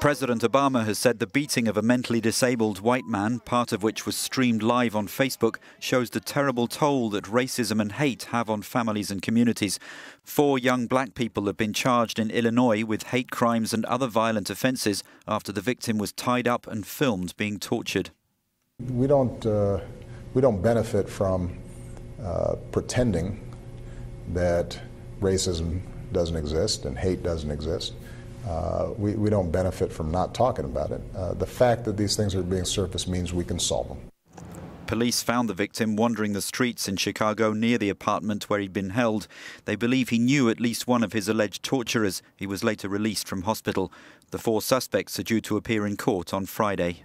President Obama has said the beating of a mentally disabled white man, part of which was streamed live on Facebook, shows the terrible toll that racism and hate have on families and communities. Four young black people have been charged in Illinois with hate crimes and other violent offences after the victim was tied up and filmed being tortured. We don't, uh, we don't benefit from uh, pretending that racism doesn't exist and hate doesn't exist. Uh, we, we don't benefit from not talking about it. Uh, the fact that these things are being surfaced means we can solve them. Police found the victim wandering the streets in Chicago near the apartment where he'd been held. They believe he knew at least one of his alleged torturers. He was later released from hospital. The four suspects are due to appear in court on Friday.